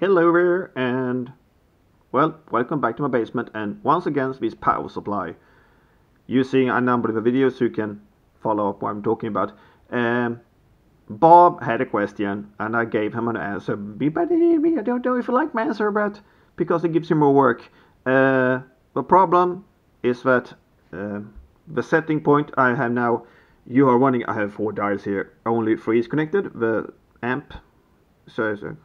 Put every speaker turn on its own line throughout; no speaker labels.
Hello there and well welcome back to my basement and once again this power supply. You using a number of videos you can follow up what I'm talking about. Um, Bob had a question and I gave him an answer. I don't know if you like my answer but because it gives you more work. Uh, the problem is that uh, the setting point I have now you are running I have four dials here. Only three is connected. The amp so, so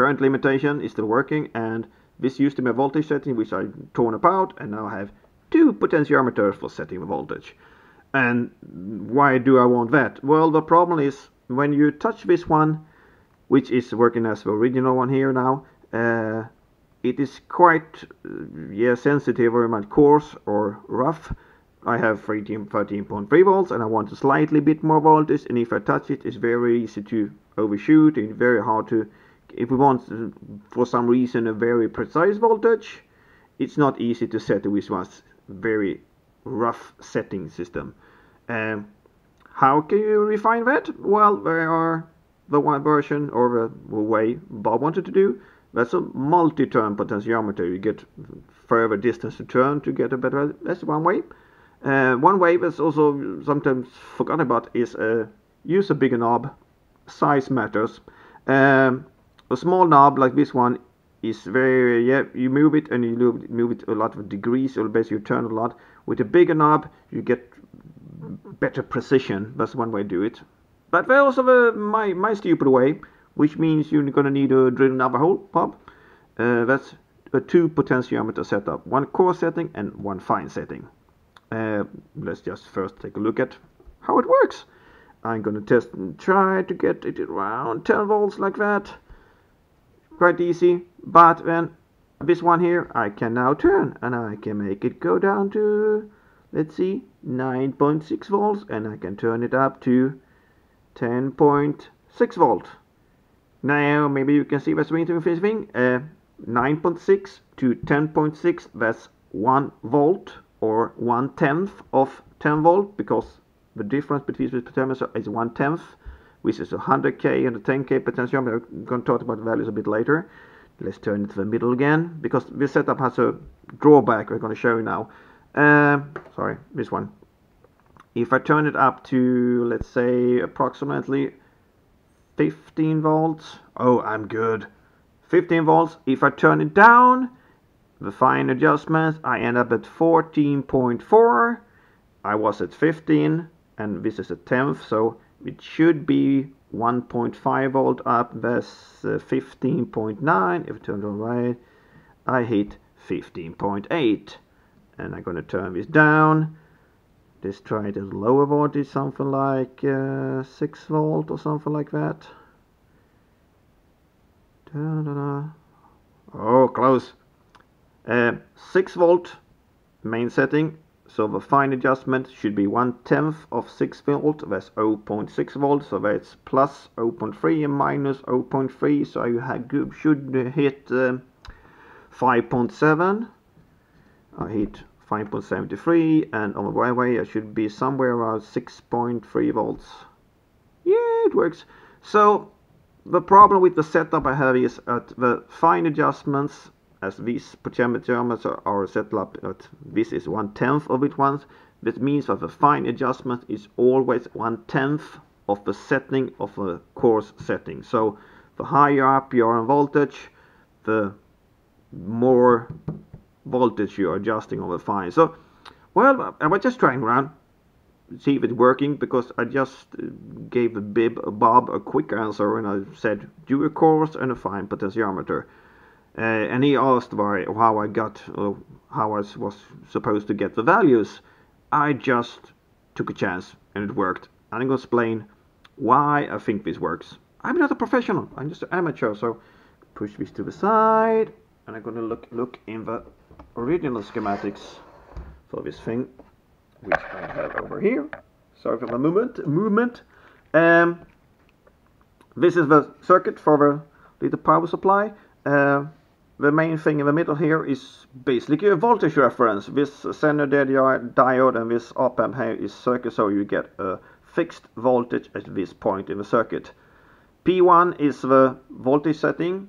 current limitation is still working and this used to be a voltage setting which I torn apart and now I have two potentiometers for setting the voltage. And why do I want that? Well the problem is when you touch this one which is working as the original one here now uh, it is quite uh, yeah sensitive very much coarse or rough I have 13.3 volts and I want a slightly bit more voltage and if I touch it it's very easy to overshoot and very hard to if we want for some reason a very precise voltage it's not easy to set with one very rough setting system. Um, how can you refine that? Well there are the one version or the way Bob wanted to do. That's a multi-turn potentiometer. You get further distance to turn to get a better that's one way. Uh, one way that's also sometimes forgotten about is uh, use a bigger knob. Size matters. Um, a small knob like this one is very yeah you move it and you move it a lot of degrees or basically you turn a lot. With a bigger knob you get better precision. That's one way to do it. But there's also the, my my stupid way which means you're gonna need to drill another hole pop. Uh, that's a two potentiometer setup. One coarse setting and one fine setting. Uh, let's just first take a look at how it works. I'm gonna test and try to get it around 10 volts like that quite easy but then this one here I can now turn and I can make it go down to let's see 9.6 volts and I can turn it up to 10.6 volt. Now maybe you can see what's between the thing uh, 9.6 to 10.6 that's 1 volt or 1 tenth of 10 volt because the difference between the potentiometer is 1 tenth which is 100k and a 10k potentiometer. I'm going to talk about values a bit later. Let's turn it to the middle again because this setup has a drawback we're going to show you now. Uh, sorry, this one. If I turn it up to, let's say, approximately 15 volts, oh, I'm good. 15 volts. If I turn it down, the fine adjustments, I end up at 14.4. I was at 15, and this is a tenth, so it should be 1.5 volt up that's uh, 15.9 if it on right I hit 15.8 and I'm gonna turn this down. Let's try at lower voltage something like uh, 6 volt or something like that. Da, da, da. oh close. Uh, 6 volt main setting so the fine adjustment should be 1 tenth of 6 volt, that's 0.6 volts, so that's plus 0.3 and minus 0.3, so you should hit uh, 5.7. I hit 5.73 and on the right way I should be somewhere around 6.3 volts. Yeah, it works. So the problem with the setup I have is that the fine adjustments as these potentiometers are set up at this is one tenth of it once. That means that the fine adjustment is always one tenth of the setting of a coarse setting. So the higher up you are in voltage the more voltage you are adjusting on the fine. So well I was just trying around see if it's working because I just uh, gave a bib a Bob a quick answer and I said do a coarse and a fine potentiometer uh, and he asked why, how I got, uh, how I was supposed to get the values. I just took a chance and it worked. And I'm going to explain why I think this works. I'm not a professional, I'm just an amateur, so push this to the side and I'm going to look, look in the original schematics for this thing, which I have over here. Sorry for the movement. movement. Um, this is the circuit for the little power supply. Uh, the main thing in the middle here is basically a voltage reference. This Zener diode and this op amp here is circuit so you get a fixed voltage at this point in the circuit. P1 is the voltage setting.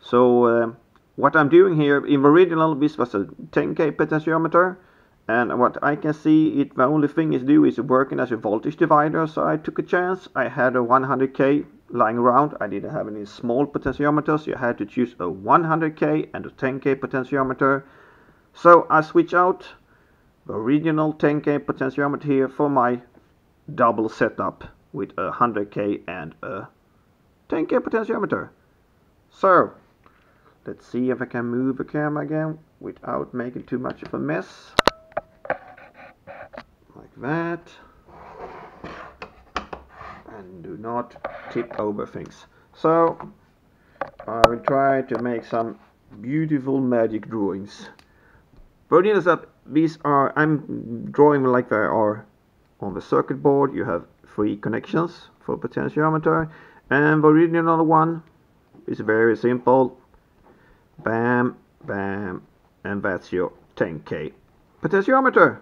So uh, what I'm doing here, in the original this was a 10k potentiometer and what I can see it the only thing is do is working as a voltage divider so I took a chance. I had a 100k lying around. I didn't have any small potentiometers. You had to choose a 100k and a 10k potentiometer. So I switch out the original 10k potentiometer here for my double setup with a 100k and a 10k potentiometer. So let's see if I can move the camera again without making too much of a mess. Like that. And do not tip over things. So I will try to make some beautiful magic drawings. But is that these are I'm drawing like they are on the circuit board. You have three connections for potentiometer and the original one is very simple. Bam, bam, and that's your 10k potentiometer.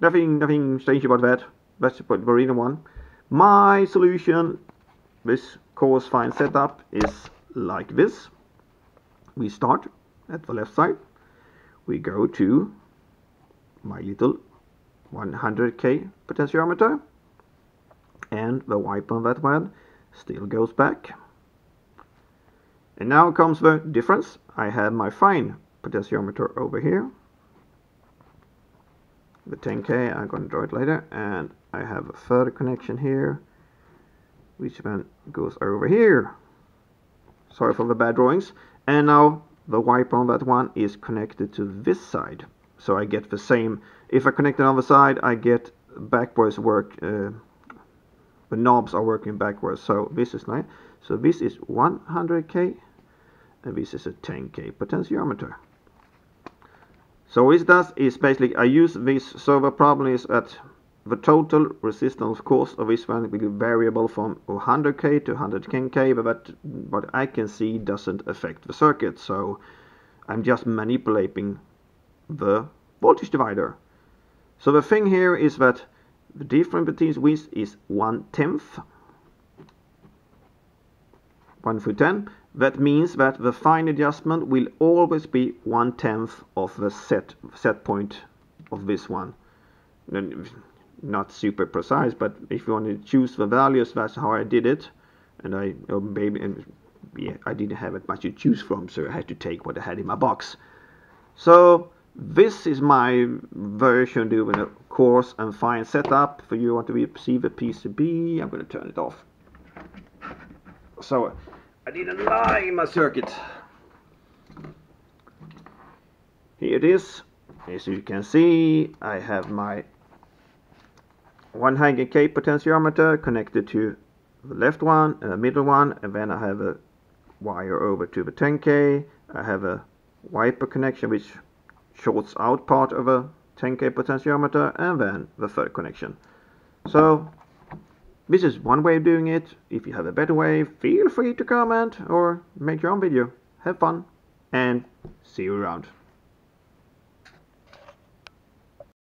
Nothing, nothing strange about that. That's the original one. My solution, this coarse fine setup is like this. We start at the left side. We go to my little 100k potentiometer and the wipe on that one still goes back. And now comes the difference. I have my fine potentiometer over here. The 10K, I'm going to draw it later. And I have a further connection here, which then goes over here. Sorry for the bad drawings. And now the wiper on that one is connected to this side. So I get the same. If I connect it on the side, I get backwards work. Uh, the knobs are working backwards. So this is nice. So this is 100k and this is a 10k potentiometer. So what it does is basically I use this so the problem is that the total resistance course of this one will be variable from 100k to 110k but that what I can see doesn't affect the circuit so I'm just manipulating the voltage divider. So the thing here is that the difference between width is one tenth 1 through 10 that means that the fine adjustment will always be one tenth of the set set point of this one not super precise but if you want to choose the values that's how I did it and I oh, maybe and yeah, I didn't have it much to choose from so I had to take what I had in my box so this is my version doing a coarse and fine setup for you want to receive a PCB I'm going to turn it off so I didn't lie in my circuit. Here it is. As you can see, I have my 100k potentiometer connected to the left one, uh, middle one, and then I have a wire over to the 10k. I have a wiper connection which shorts out part of a 10k potentiometer, and then the third connection. So this is one way of doing it. If you have a better way, feel free to comment or make your own video. Have fun and see you around.